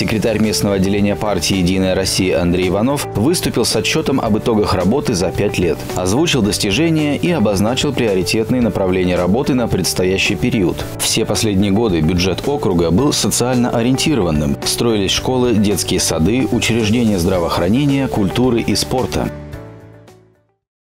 секретарь местного отделения партии «Единая Россия» Андрей Иванов выступил с отчетом об итогах работы за пять лет, озвучил достижения и обозначил приоритетные направления работы на предстоящий период. Все последние годы бюджет округа был социально ориентированным. Строились школы, детские сады, учреждения здравоохранения, культуры и спорта.